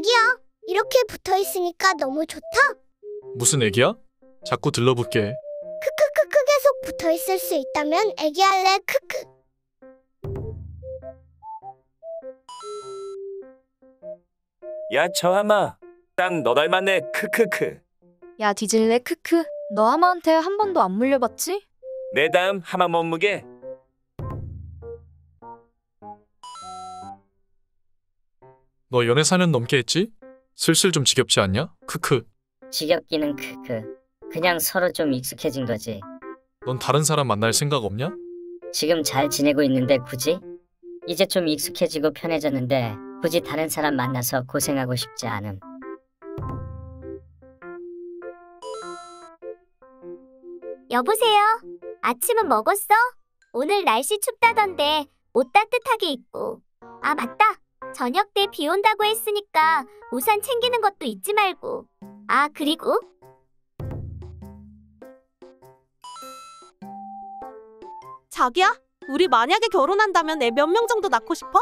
자기야, 이렇게 붙어 있으니까 너무 좋다. 무슨 애기야? 자꾸 들러붙게. 크크크크 계속 붙어 있을 수 있다면 애기 할래. 크크. 야 저하마 딱너 닮았네 크크크 야 뒤질래 크크 너 하마한테 한 번도 안 물려봤지? 내 다음 하마 몸무게 너 연애 4년 넘게 했지? 슬슬 좀 지겹지 않냐? 크크. 지겹기는 크크. 그냥 서로 좀 익숙해진 거지. 넌 다른 사람 만날 생각 없냐? 지금 잘 지내고 있는데 굳이? 이제 좀 익숙해지고 편해졌는데 굳이 다른 사람 만나서 고생하고 싶지 않음. 여보세요. 아침은 먹었어? 오늘 날씨 춥다던데 옷 따뜻하게 입고. 아 맞다. 저녁 때 비 온다고 했으니까 우산 챙기는 것도 잊지 말고. 아 그리고 자기야, 우리 만약에 결혼한다면 애 몇 명 정도 낳고 싶어?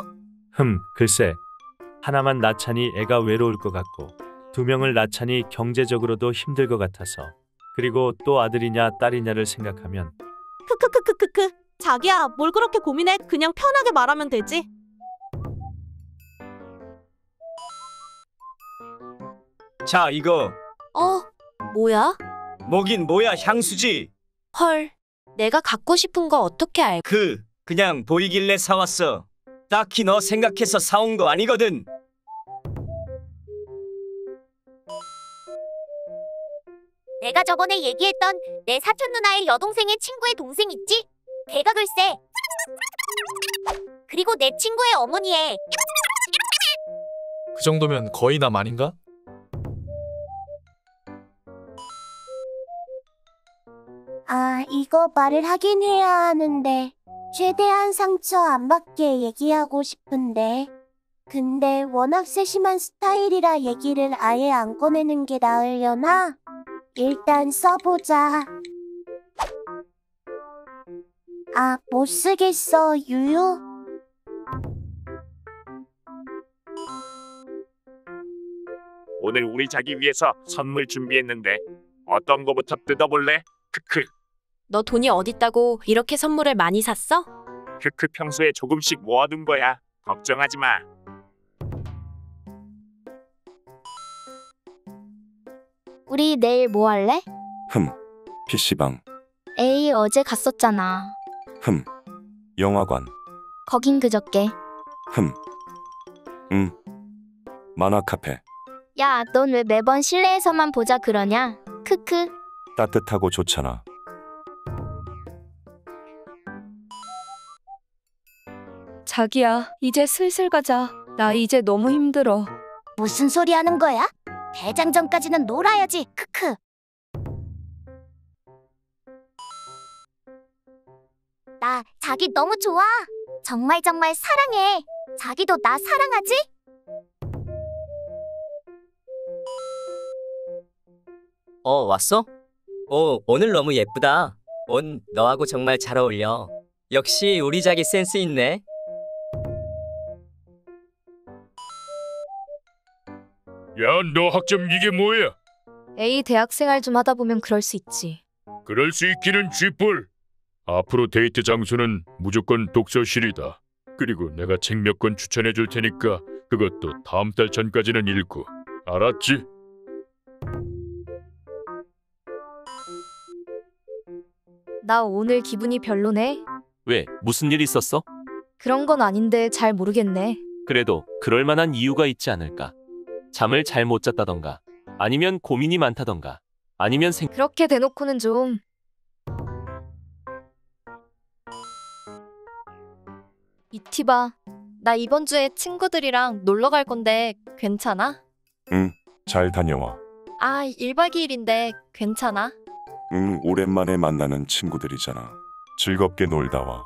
흠, 글쎄. 하나만 낳자니 애가 외로울 것 같고, 두 명을 낳자니 경제적으로도 힘들 것 같아서, 그리고 또 아들이냐 딸이냐를 생각하면 크크크크크크. 자기야, 뭘 그렇게 고민해? 그냥 편하게 말하면 되지. 자 이거 어 뭐야? 뭐긴 뭐야 향수지 헐 내가 갖고 싶은 거 어떻게 알? 그 그냥 보이길래 사왔어 딱히 너 생각해서 사온 거 아니거든 내가 저번에 얘기했던 내 사촌 누나의 여동생의 친구의 동생 있지? 걔가 글쎄. 그리고 내 친구의 어머니의 그 정도면 거의 남 아닌가? 아, 이거 말을 하긴 해야 하는데 최대한 상처 안 받게 얘기하고 싶은데 근데 워낙 세심한 스타일이라 얘기를 아예 안 꺼내는 게 나으려나? 일단 써보자. 아, 못 쓰겠어, 유유. 오늘 우리 자기 위해서 선물 준비했는데 어떤 거부터 뜯어볼래? 크크 너 돈이 어딨다고 이렇게 선물을 많이 샀어? 크크 평소에 조금씩 모아둔 거야 걱정하지 마 우리 내일 뭐 할래? 흠, PC방, 에이, 어제 갔었잖아. 흠, 영화관, 거긴 그저께. 흠, 음, 만화 카페, 야, 넌 왜 매번 실내에서만 보자 그러냐? 크크. 따뜻하고 좋잖아. 자기야 이제 슬슬 가자 나 이제 너무 힘들어 무슨 소리 하는 거야? 대장전까지는 놀아야지. 크크. 나 자기 너무 좋아. 정말 정말 사랑해. 자기도 나 사랑하지? 어 왔어? 오 오늘 너무 예쁘다 옷 너하고 정말 잘 어울려 역시 우리 자기 센스 있네 야 너 학점 이게 뭐야? 에이 대학 생활 좀 하다 보면 그럴 수 있지 그럴 수 있기는 쥐뿔 앞으로 데이트 장소는 무조건 독서실이다 그리고 내가 책 몇 권 추천해 줄 테니까 그것도 다음 달 전까지는 읽고 알았지? 나 오늘 기분이 별로네 왜? 무슨 일 있었어? 그런 건 아닌데 잘 모르겠네 그래도 그럴 만한 이유가 있지 않을까? 잠을 잘 못 잤다던가, 아니면 고민이 많다던가, 아니면 생... 그렇게 대놓고는 좀 이티바 나 이번 주에 친구들이랑 놀러 갈 건데 괜찮아? 응, 잘 다녀와. 아 1박 2일인데 괜찮아? 응, 오랜만에 만나는 친구들이잖아. 즐겁게 놀다 와.